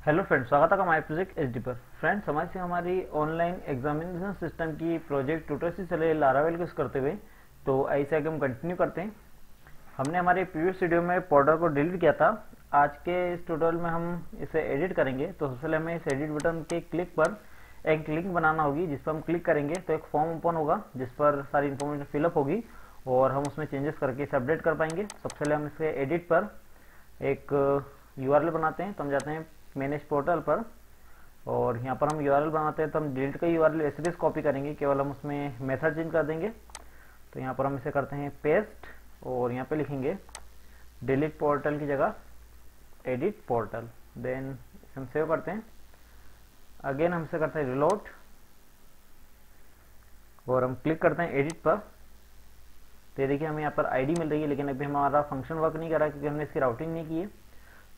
Hello friends स्वागत है हमारे प्रोजेक्ट एच पर। फ्रेंड्स हमारे से हमारी ऑनलाइन एग्जामिनेशन सिस्टम की प्रोजेक्ट ट्यूटर से चले लारावेल को करते हुए तो ऐसे आगे हम कंटिन्यू करते हैं। हमने हमारे प्रीवियस वीडियो में पोर्टल को डिलीट किया था। आज के इस ट्यूटोरियल में हम इसे एडिट करेंगे। तो सबसे पहले हमें इस एडिट बटन के क्लिक पर एक लिंक बनाना होगी, जिस पर हम क्लिक करेंगे तो एक फॉर्म ओपन होगा, जिस पर सारी इन्फॉर्मेशन फिलअप होगी, और हम उसमें चेंजेस करके इसे अपडेट कर पाएँगे। सबसे पहले हम इसे एडिट पर एक यू बनाते हैं तो हम जाते हैं मैनेज पोर्टल पर, और यहाँ पर हम यूआरएल बनाते हैं तो हम डिलीट का यू आर ऐसे कॉपी करेंगे, केवल हम उसमें मेथड चेंज कर देंगे। तो यहाँ पर हम इसे करते हैं पेस्ट और यहाँ पे लिखेंगे डिलीट पोर्टल की जगह एडिट पोर्टल देन हम सेव करते हैं। अगेन हम इसे करते हैं रिलोड और हम क्लिक करते हैं एडिट पर। तो देखिए, हमें यहाँ पर आईडी मिल रही है, लेकिन अभी हमारा फ़ंक्शन वर्क नहीं कर रहा क्योंकि हमने इसकी राउटिंग नहीं की है।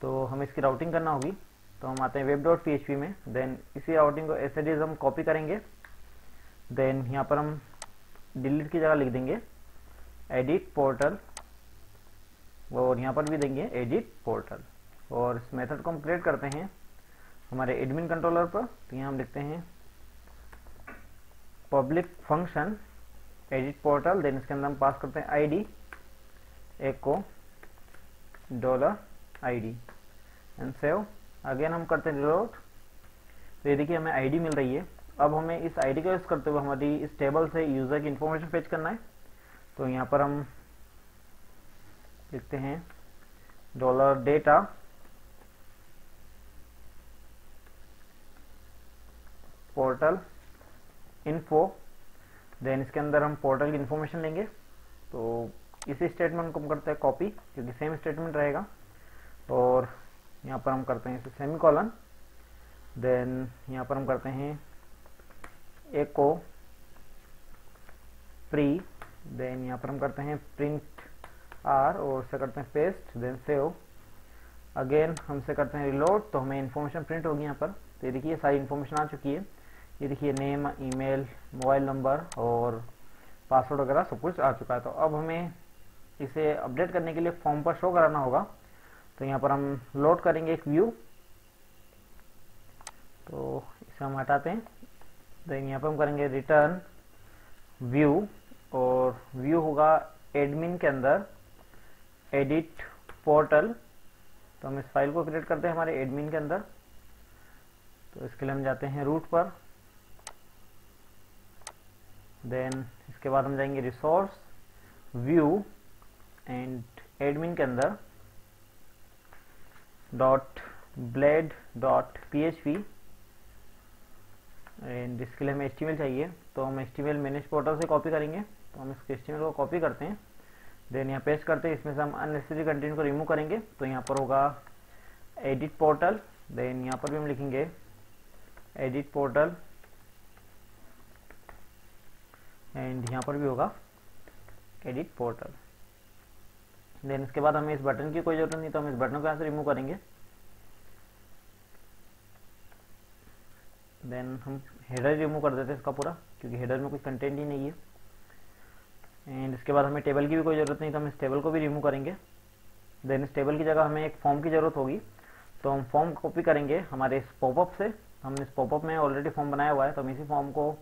तो हमें इसकी राउटिंग करना होगी। तो हम आते हैं वेब डॉट पी में देन इसी राउटिंग को एस हम कॉपी करेंगे देन यहाँ पर हम डिलीट की जगह लिख देंगे एडिट पोर्टल और यहाँ पर भी देंगे एडिट पोर्टल और इस मेथड को हम क्रिएट करते हैं हमारे एडमिन कंट्रोलर पर तो यहाँ हम लिखते हैं public function edit portal then इसके अंदर हम पास करते हैं ID echo dollar ID and save again हम करते हैं रिलोड तो ये देखिए हमें आईडी मिल रही है। अब हमें इस आईडी का यूज़ करते हुए हमारी इस टेबल से यूज़र की इंफॉर्मेशन फेच करना है। तो यहाँ पर हम लिखते हैं dollar data portal info then इसके अंदर हम पोर्टल की इंफॉर्मेशन लेंगे। तो इसी स्टेटमेंट को हम करते हैं कॉपी क्योंकि सेम स्टेटमेंट रहेगा। और यहाँ पर हम करते हैं इसे सेमी कॉलन देन यहाँ पर हम करते हैं एको प्री देन यहाँ पर हम करते हैं प्रिंट आर और से करते हैं पेस्ट देन सेव अगेन हमसे करते हैं रिलोड तो हमें इन्फॉर्मेशन प्रिंट होगी यहाँ पर। तो ये देखिए, सारी इन्फॉर्मेशन आ चुकी है। ये देखिए नेम ईमेल मोबाइल नंबर और पासवर्ड वगैरह सब कुछ आ चुका है। तो अब हमें इसे अपडेट करने के लिए फॉर्म पर शो कराना होगा। तो यहाँ पर हम लोड करेंगे एक व्यू तो इसे हम हटाते हैं। देन यहाँ पर हम करेंगे रिटर्न व्यू और व्यू होगा एडमिन के अंदर एडिट पोर्टल तो हम इस फ़ाइल को क्रिएट करते हैं हमारे एडमिन के अंदर। तो इसके लिए हम जाते हैं रूट पर। देन इसके बाद हम जाएँगे रिसोर्स व्यू एंड एडमिन के अंदर। Dot P H P and इसके लिए हमें एच चाहिए। तो हम एच मैनेज पोर्टल से कॉपी करेंगे। तो हम इस एच को कॉपी करते हैं। देन यहाँ पेस्ट करते हैं। इसमें से हम अननेसेसरी कंटेंट को रिमूव करेंगे। तो यहाँ पर होगा एडिट पोर्टल देन यहाँ पर भी हम लिखेंगे एडिट पोर्टल एंड यहाँ पर भी होगा एडिट पोर्टल देन इसके बाद हमें इस बटन की कोई ज़रूरत नहीं तो हम इस बटन को यहाँ से रिमूव करेंगे। देन हम हेडर रिमूव कर देते हैं इसका पूरा, क्योंकि हेडर में कोई कंटेंट ही नहीं है। एंड इसके बाद हमें टेबल की भी कोई ज़रूरत नहीं तो हम इस टेबल को भी रिमूव करेंगे। देन इस टेबल की जगह हमें एक फॉर्म की ज़रूरत होगी। तो हम फॉर्म कॉपी करेंगे हमारे इस पॉपअप से। हमने इस पॉपअप में ऑलरेडी फॉर्म बनाया हुआ है तो हम इसी फॉर्म को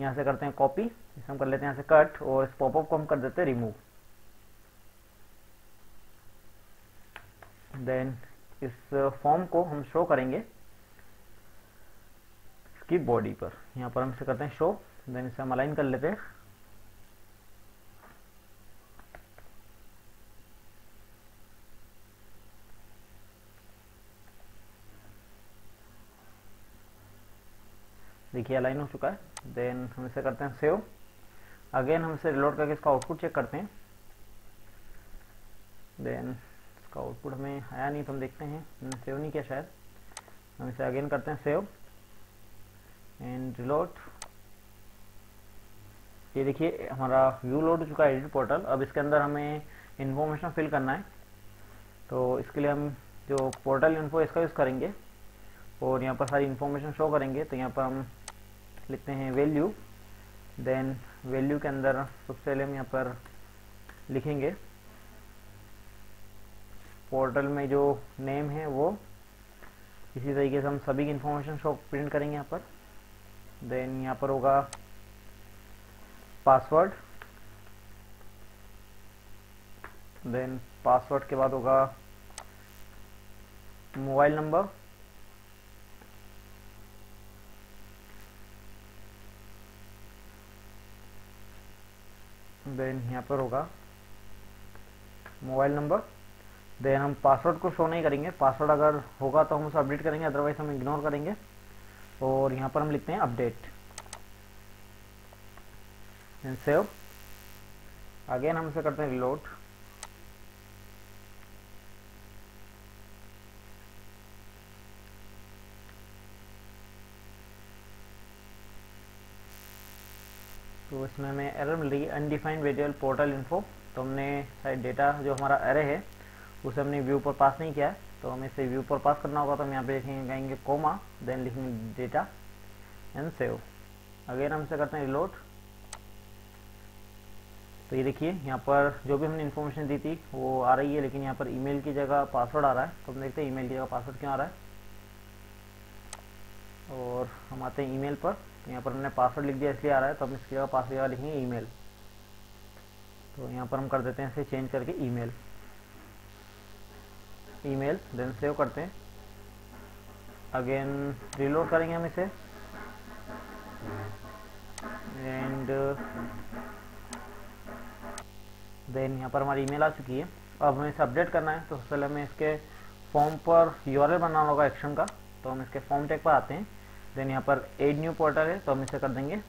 यहाँ से करते हैं कॉपी इसे हम कर लेते हैं यहाँ से कट और इस पॉपअप को हम कर देते हैं रिमूव देन इस फॉर्म को हम शो करेंगे इसकी बॉडी पर। यहाँ पर हम इसे करते हैं शो देन इसे हम अलाइन कर लेते हैं। देखिए अलाइन हो चुका है। देन हम इसे करते हैं सेव अगेन हम इसे रिलोड करके इसका आउटपुट चेक करते हैं। देन इसका आउटपुट हमें आया नहीं तो हम देखते हैं। सेव नहीं किया शायद। हम इसे अगेन करते हैं सेव एंड रिलोड ये देखिए, हमारा व्यू लोड हो चुका है एडिट पोर्टल अब इसके अंदर हमें इन्फॉर्मेशन फिल करना है। तो इसके लिए हम जो पोर्टल इन्फो इसका यूज़ करेंगे। और यहाँ पर सारी इन्फॉर्मेशन शो करेंगे। तो यहाँ पर हम लिखते हैं वैल्यू देन वैल्यू के अंदर सबसे पहले हम यहाँ पर लिखेंगे। पोर्टल में जो नेम है वो, इसी तरीके से हम सभी की इन्फॉर्मेशन शो प्रिंट करेंगे यहाँ पर। देन यहाँ पर होगा पासवर्ड देन पासवर्ड के बाद होगा मोबाइल नंबर देन यहाँ पर होगा मोबाइल नंबर देन हम पासवर्ड को शो नहीं करेंगे। पासवर्ड अगर होगा तो हम उसे अपडेट करेंगे अदरवाइज़ हम इग्नोर करेंगे। और यहाँ पर हम लिखते हैं अपडेट एंड सेव अगेन हम इसे करते हैं रिलोड तो इसमें हमें एरर मिल रही है। अनडिफाइंड वेरिएबल पोर्टल इन्फो तो हमने शायद डेटा जो हमारा एरे है उसे हमने व्यू पर पास नहीं किया है तो हमें इसे व्यू पर पास करना होगा तो हम यहाँ पे लिखेंगे, कहेंगे कोमा देन लिखेंगे डेटा एंड सेव अगेन हम इसे करते हैं रिलोड तो ये देखिए, यहाँ पर जो भी हमने इन्फॉर्मेशन दी थी, वो आ रही है, लेकिन यहाँ पर ईमेल की जगह पासवर्ड आ रहा है। तो हम देखते हैं ईमेल की जगह पासवर्ड क्यों आ रहा है। और हम आते हैं ईमेल पर यहाँ पर हमने पासवर्ड लिख दिया, इसलिए आ रहा है तो हम इसकी जगह पासवर्ड लिखेंगे ईमेल तो यहाँ पर हम कर देते हैं इसे चेंज करके ईमेल ईमेल देन सेव करते हैं। अगेन रिलोड करेंगे हम इसे। एंड देन यहाँ पर हमारी ईमेल आ चुकी है। अब हमें इसे अपडेट करना है। तो सबसे पहले हमें इसके फॉर्म पर यूआरएल बनाना होगा एक्शन का। तो हम इसके फॉर्म टैग पर आते हैं। देन यहाँ पर एड न्यू पोर्टल है। तो हम इसे कर देंगे।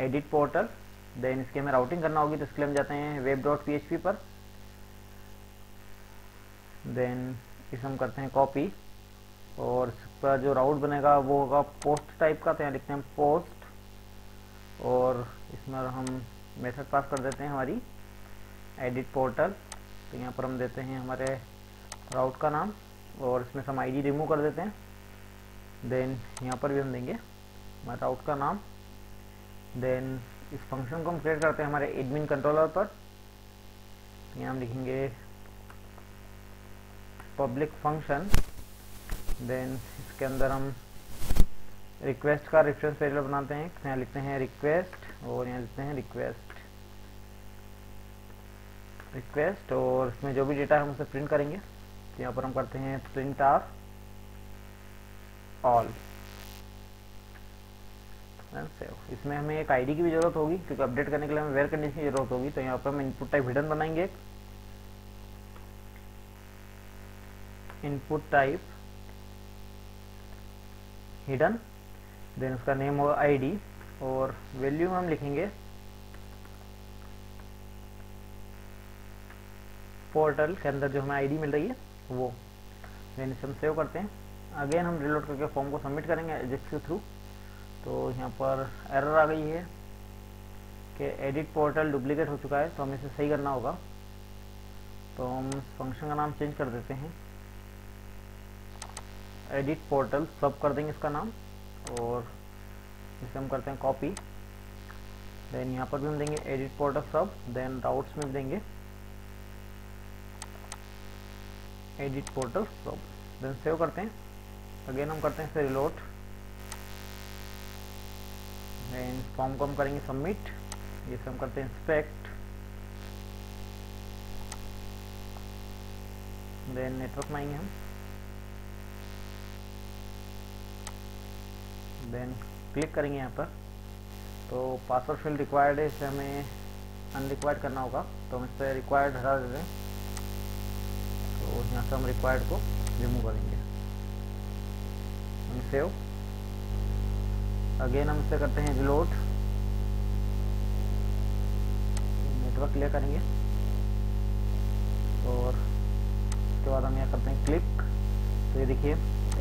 एडिट पोर्टल देन इसकी हमें राउटिंग करना होगी। तो इसके लिए हम जाते हैं वेब डॉट पीएचपी पर। देन इसे हम करते हैं कॉपी और इसका जो राउट बनेगा वो होगा पोस्ट टाइप का तो यहाँ लिखते हैं पोस्ट और इसमें हम मेथड पास कर देते हैं हमारी एडिट पोर्टल तो यहाँ पर हम देते हैं हमारे राउट का नाम और इसमें से हम आईडी रिमूव कर देते हैं. देन यहाँ पर भी हम देंगे हमारे राउट का नाम. देन इस फ़ंक्शन को हम क्रिएट करते हैं हमारे एडमिन कंट्रोलर पर. यहाँ हम लिखेंगे पब्लिक फ़ंक्शन देन इसके अंदर हम रिक्वेस्ट का रेफरेंस वेरिएबल बनाते हैं, यहाँ लिखते हैं रिक्वेस्ट और यहाँ लिखते हैं रिक्वेस्ट रिक्वेस्ट और इसमें जो भी डेटा है हम उसे प्रिंट करेंगे। तो यहाँ पर हम करते हैं प्रिंट आर ऑल सेव इसमें हमें एक आईडी की भी ज़रूरत होगी, क्योंकि अपडेट करने के लिए हमें वेयर कंडीशन की ज़रूरत होगी तो यहाँ पर हम इनपुट टाइप हिडन बनाएँगे। इनपुट टाइप हिडन देन उसका नेम होगा आईडी और वैल्यू हम लिखेंगे पोर्टल के अंदर जो हमें आईडी मिल रही है, वो। देन इसे हम सेव करते हैं। अगेन हम रिलोड करके फॉर्म को सबमिट करेंगे एजेक्स के थ्रू तो यहाँ पर एरर आ गई है कि एडिट पोर्टल डुप्लीकेट हो चुका है तो हमें इसे सही करना होगा। तो हम फ़ंक्शन का नाम चेंज कर देते हैं। एडिट पोर्टल सब कर देंगे इसका नाम, और इसे हम करते हैं कॉपी देन यहाँ पर भी हम देंगे एडिट पोर्टल सब देन राउट्स में देंगे. एडिट पोर्टल सब देन सेव करते हैं. अगेन हम करते हैं रिलोड देन फॉर्म को हम करेंगे सबमिट ये हम करते हैं इंस्पेक्ट देन नेटवर्क में आएँगे हम. देन क्लिक करेंगे यहाँ पर। तो पासवर्ड फ़ील्ड रिक्वायर्ड है, इसे हमें अनरिक्वायर्ड करना होगा। तो हम इस पर रिक्वायर्ड हटा देते हैं। तो यहाँ से हम रिक्वायर्ड को रिमूव करेंगे। सेव अगेन हम इसे करते हैं रिलोड नेटवर्क क्लियर करेंगे। और उसके बाद हम यहाँ करते हैं क्लिक तो ये देखिए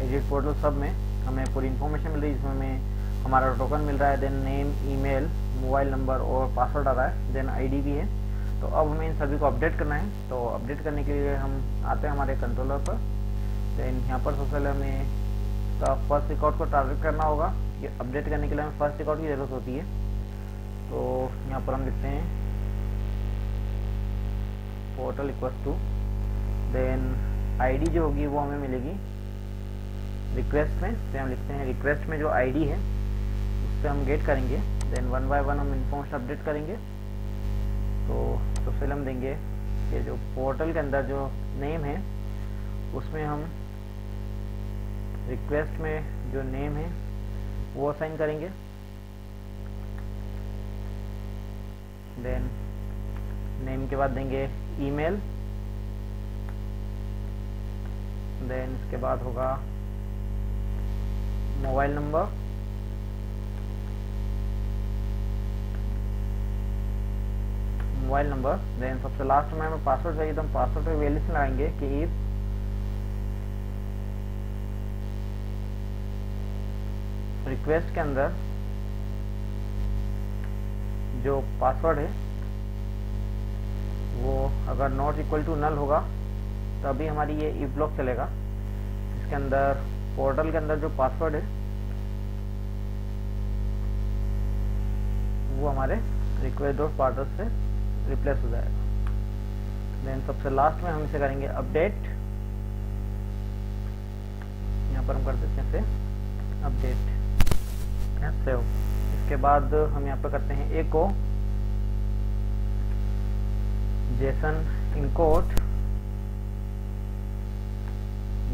एडिट पोर्टल सब में हमें पूरी इन्फॉर्मेशन मिल रही है, जिसमें हमें हमारा टोकन मिल रहा है then name email mobile number और पासवर्ड आ रहा है देन आईडी भी है। तो अब हमें इन सभी को अपडेट करना है। तो अपडेट करने के लिए हम आते हैं हमारे कंट्रोलर पर। देन यहाँ पर सबसे पहले हमें फ़र्स्ट रिकॉर्ड को टारगेट करना होगा। ये अपडेट करने के लिए हमें फ़र्स्ट रिकॉर्ड की ज़रूरत होती है। तो यहाँ पर हम लिखते हैं। Portal equal to then ID जो होगी वो हमें मिलेगी। रिक्वेस्ट में से हम लिखते हैं रिक्वेस्ट में जो आईडी है उस पर हम गेट करेंगे। देन वन बाय वन हम इन्फॉर्मेशन अपडेट करेंगे। तो सबसे पहले हम देंगे ये जो पोर्टल के अंदर जो नेम है, उसमें हम रिक्वेस्ट में जो नेम है, वो असाइन करेंगे। देन नेम के बाद देंगे ईमेल देन इसके बाद होगा mobile number. Mobile number. Then सबसे लास्ट में हमें पासवर्ड चाहिए तो हम पासवर्ड पे वैल्यूज़ लगाएँगे कि इफ़ रिक्वेस्ट के अंदर जो पासवर्ड है, वो अगर नॉट इक्वल टू नल होगा, तभी हमारी ये ई ब्लॉक चलेगा। इसके अंदर पोर्टल के अंदर जो पासवर्ड है, वो हमारे रिक्वेस्ट डॉट पार्टल से रिप्लेस हो जाएगा। देन सबसे लास्ट में हम इसे करेंगे अपडेट यहाँ पर हम कर देते हैं इसे अपडेट सेव इसके बाद हम यहाँ पर करते हैं एको जेसन इनकोट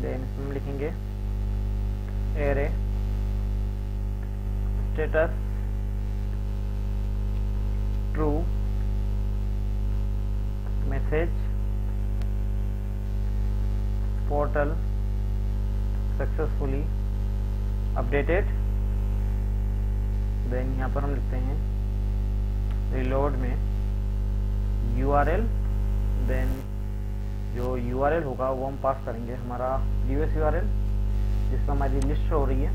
देन इसमें लिखेंगे array, status, true, message, portal, successfully, updated, then यहाँ पर हम लिखते हैं, रिलोड में URL देन जो URL होगा वो हम पास करेंगे, हमारा प्रीवियस URL जिसमें हमारी लिस्ट हो रही है।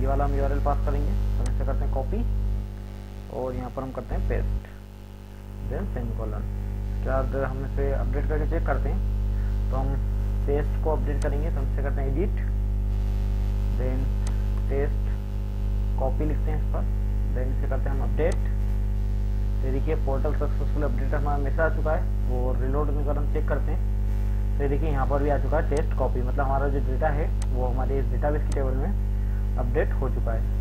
ये वाला हम URL पास करेंगे। तो हम इसे करते हैं कॉपी और यहाँ पर हम करते हैं पेस्ट देन सेम कॉलन उसके बाद हम इसे अपडेट करके चेक करते हैं। तो हम टेस्ट को अपडेट करेंगे तो हम इसे करते हैं एडिट देन टेस्ट कॉपी लिखते हैं इस पर। देन इसे करते हैं हम अपडेट तो देखिए पोर्टल सक्सेसफुल अपडेट हमारा मैसेज आ चुका है। वो रिलोड में अगर हम चेक करते हैं तो देखिए, यहाँ पर भी आ चुका है टेस्ट कॉपी मतलब हमारा जो डेटा है, वो हमारे इस डेटाबेस की टेबल में अपडेट हो चुका है।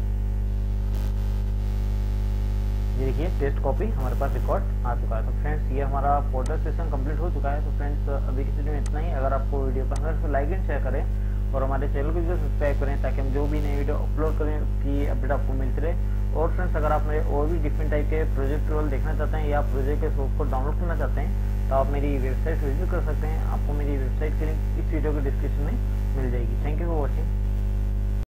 ये देखिए टेस्ट कॉपी हमारे पास रिकॉर्ड आ चुका है। तो फ्रेंड्स ये हमारा पोर्टल सेशन कंप्लीट हो चुका है। तो फ्रेंड्स अभी किसी में इतना ही। अगर आपको वीडियो पसंद है तो लाइक एंड शेयर करें और हमारे चैनल को जो सब्सक्राइब करें ताकि हम जो भी नई वीडियो अपलोड करें, उसकी अपडेट आपको मिलती रहे। और फ्रेंड्स अगर आप मेरे और भी डिफरेंट टाइप के प्रोजेक्ट ट्यूटोरियल देखना चाहते हैं या प्रोजेक्ट के सोर्स को डाउनलोड करना चाहते हैं तो आप मेरी वेबसाइट विज़िट कर सकते हैं। आपको मेरी वेबसाइट के लिंक इस वीडियो के डिस्क्रिप्शन में मिल जाएगी। Thank you for watching